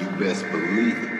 You best believe it.